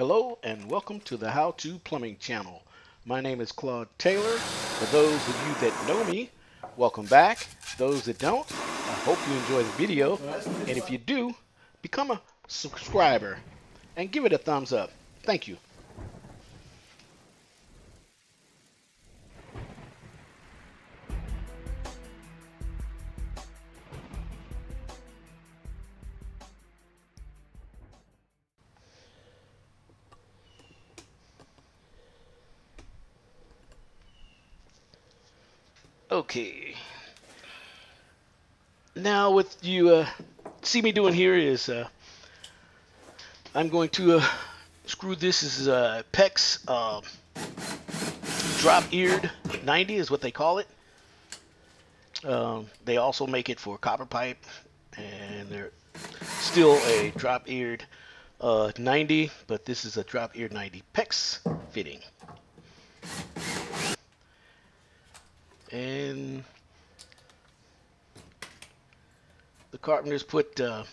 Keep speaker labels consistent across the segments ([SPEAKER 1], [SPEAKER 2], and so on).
[SPEAKER 1] Hello and welcome to the How To Plumbing channel. My name is Claude Taylor. For those of you that know me, welcome back. Those that don't, I hope you enjoy the video. And if you do, become a subscriber and give it a thumbs up. Thank you. Okay. Now what you uh, see me doing here is uh, I'm going to uh, screw this is uh, PEX uh, drop-eared 90 is what they call it. Um, they also make it for copper pipe and they're still a drop-eared uh, 90 but this is a drop-eared 90 PEX fitting. And the carpenters put uh,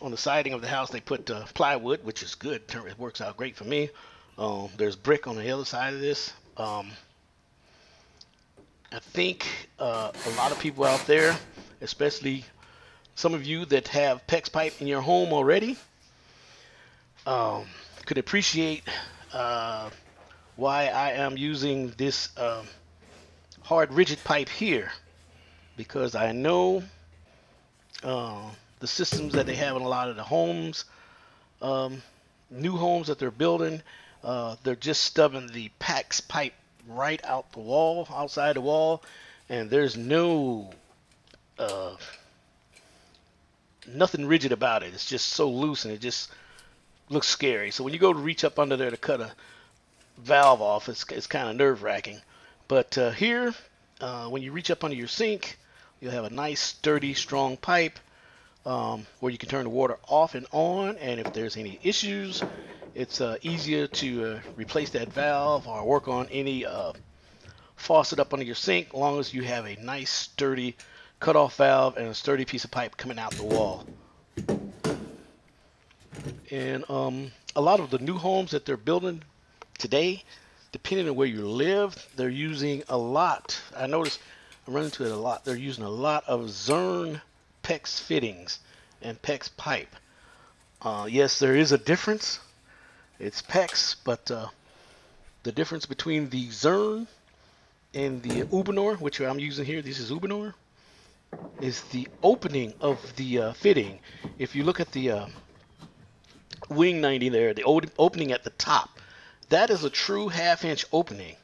[SPEAKER 1] on the siding of the house they put uh, plywood which is good. It works out great for me. Um, there's brick on the other side of this. Um, I think uh, a lot of people out there especially some of you that have PEX pipe in your home already um, could appreciate uh, why I am using this um, hard rigid pipe here because I know uh, the systems that they have in a lot of the homes um, new homes that they're building uh, they're just stubbing the PEX pipe right out the wall outside the wall and there's no uh, nothing rigid about it. It's just so loose and it just looks scary. So when you go to reach up under there to cut a valve off. It's, it's kind of nerve wracking. But uh, here, uh, when you reach up under your sink, you'll have a nice, sturdy, strong pipe um, where you can turn the water off and on. And if there's any issues, it's uh, easier to uh, replace that valve or work on any uh, faucet up under your sink, as long as you have a nice, sturdy cutoff valve and a sturdy piece of pipe coming out the wall. And um, a lot of the new homes that they're building today, depending on where you live, they're using a lot. I notice I run into it a lot. They're using a lot of Zurn PEX fittings and PEX pipe. Uh, yes, there is a difference. It's PEX, but uh, the difference between the Zurn and the Uponor, which I'm using here, this is Uponor, is the opening of the uh, fitting. If you look at the uh, wing 90 there, the opening at the top, that is a true half inch opening.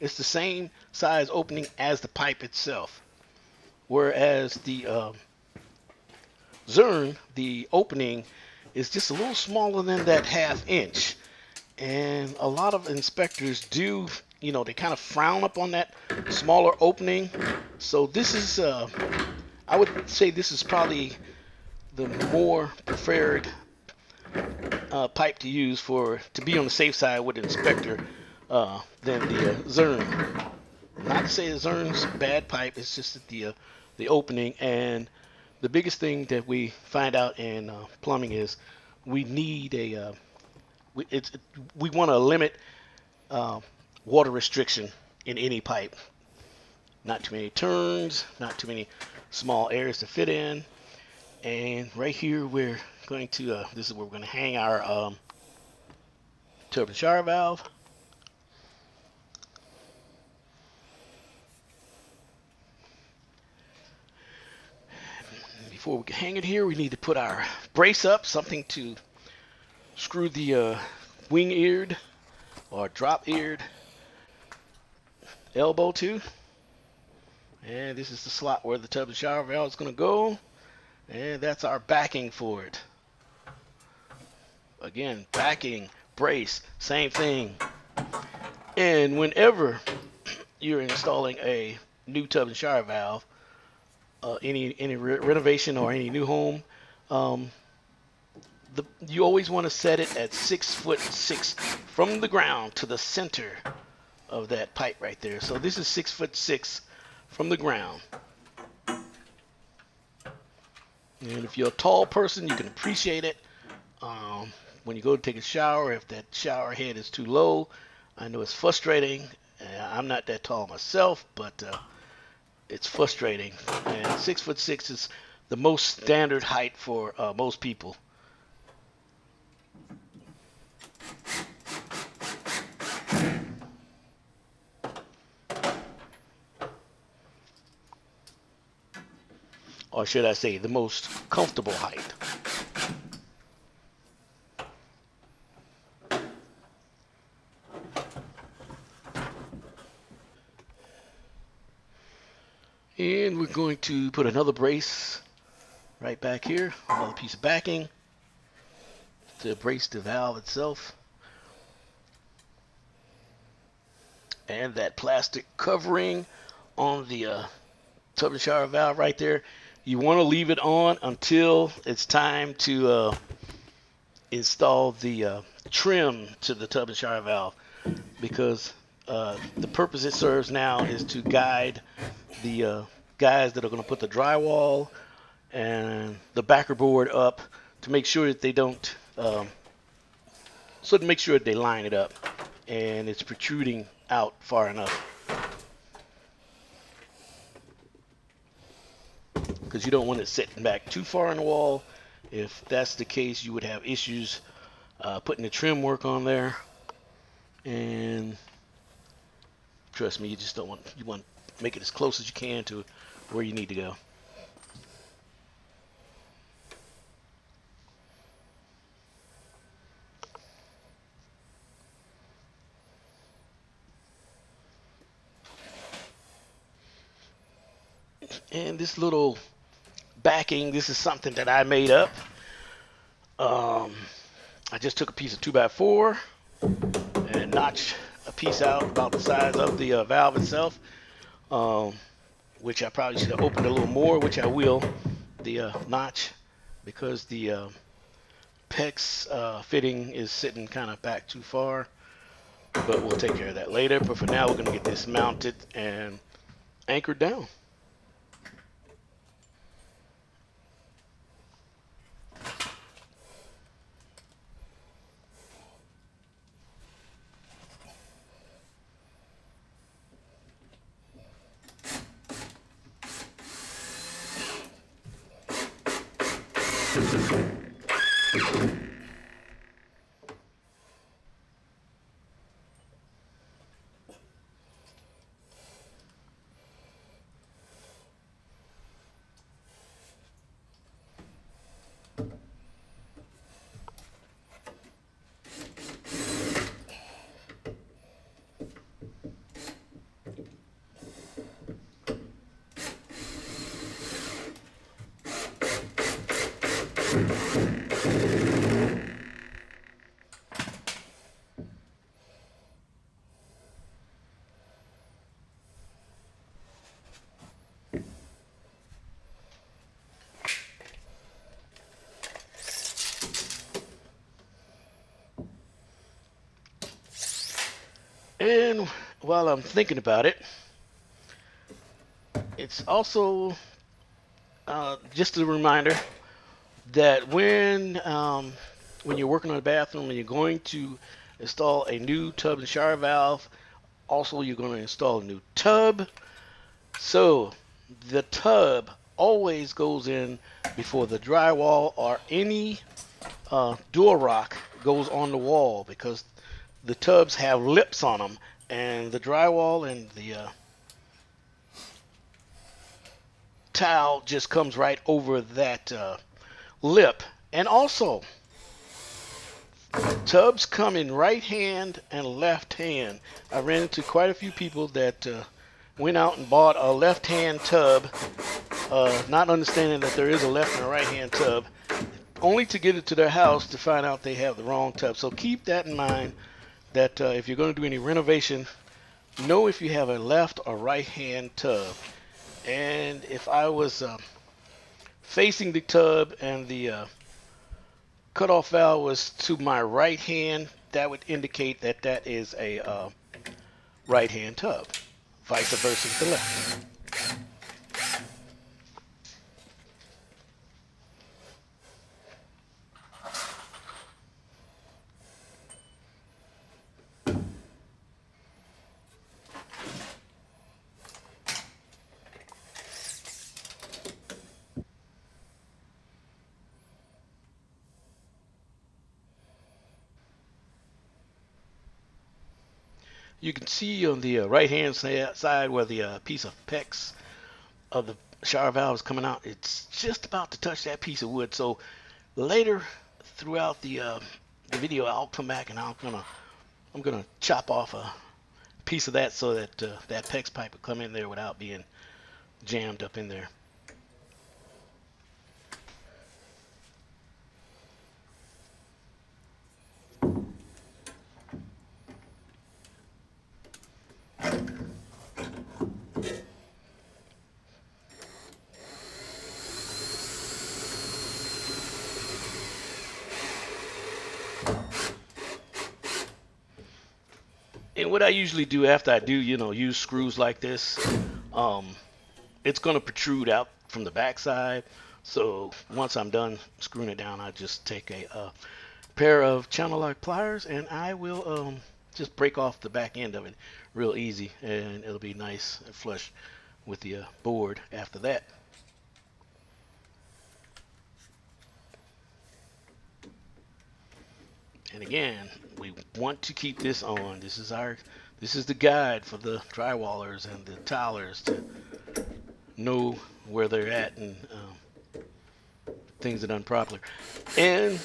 [SPEAKER 1] It's the same size opening as the pipe itself. Whereas the uh, Zurn, the opening is just a little smaller than that half inch. And a lot of inspectors do, you know, they kind of frown upon that smaller opening. So this is, uh, I would say this is probably the more preferred uh, pipe to use for to be on the safe side with the inspector uh, than the uh, Zurn. Not to say the Zurn's bad pipe, it's just that the uh, the opening and the biggest thing that we find out in uh, plumbing is we need a uh, we, it's, we want to limit water restriction in any pipe. Not too many turns, not too many small areas to fit in. And right here we're going to, uh, this is where we're going to hang our um, shower valve. Before we can hang it here, we need to put our brace up, something to screw the uh, wing-eared or drop-eared elbow to. And this is the slot where the tub and shower valve is going to go. And that's our backing for it. Again, backing, brace, same thing. And whenever you're installing a new tub and shower valve, uh, any any re renovation or any new home, um, the, you always want to set it at six foot six from the ground to the center of that pipe right there. So this is six foot six from the ground. And if you're a tall person, you can appreciate it. Um, when you go to take a shower, if that shower head is too low, I know it's frustrating. I'm not that tall myself, but uh, it's frustrating. And six foot six is the most standard height for uh, most people. Or should I say, the most comfortable height. And we're going to put another brace right back here, another piece of backing to brace the valve itself. And that plastic covering on the uh, tub and shower valve right there. You want to leave it on until it's time to uh, install the uh, trim to the tub and shower valve because uh, the purpose it serves now is to guide the uh, guys that are going to put the drywall and the backer board up to make sure that they don't um, so to make sure that they line it up and it's protruding out far enough. Because you don't want it sitting back too far on the wall. If that's the case you would have issues uh, putting the trim work on there. And Trust me, you just don't want you want to make it as close as you can to where you need to go. And this little backing, this is something that I made up. Um, I just took a piece of 2x4 and notched a piece out about the size of the uh, valve itself, um, which I probably should have opened a little more, which I will, the uh, notch, because the uh, PEX uh, fitting is sitting kind of back too far, but we'll take care of that later. But for now, we're going to get this mounted and anchored down. While I'm thinking about it, it's also uh, just a reminder that when um, when you're working on a bathroom and you're going to install a new tub and shower valve, also you're going to install a new tub. So the tub always goes in before the drywall or any uh, rock goes on the wall because the tubs have lips on them, and the drywall and the uh, just comes right over that uh, lip. And also, tubs come in right hand and left hand. I ran into quite a few people that uh, went out and bought a left hand tub, uh, not understanding that there is a left and a right hand tub, only to get it to their house to find out they have the wrong tub. So keep that in mind that uh, if you're going to do any renovation, know if you have a left or right hand tub. And if I was uh, facing the tub and the uh, cutoff valve was to my right hand, that would indicate that that is a uh, right hand tub. Vice versa to the left. You can see on the uh, right hand side where the uh, piece of PEX of the shower valve is coming out. It's just about to touch that piece of wood. So later throughout the uh, the video, I'll come back and I'm gonna I'm gonna chop off a piece of that so that uh, that PEX pipe will come in there without being jammed up in there. And what I usually do after I do, you know, use screws like this, um, it's going to protrude out from the backside. So once I'm done screwing it down, I just take a, a pair of channel lock pliers and I will um, just break off the back end of it real easy and it'll be nice and flush with the uh, board after that. And again, we want to keep this on. This is our, this is the guide for the drywallers and the tilers to know where they're at and um, things are done. And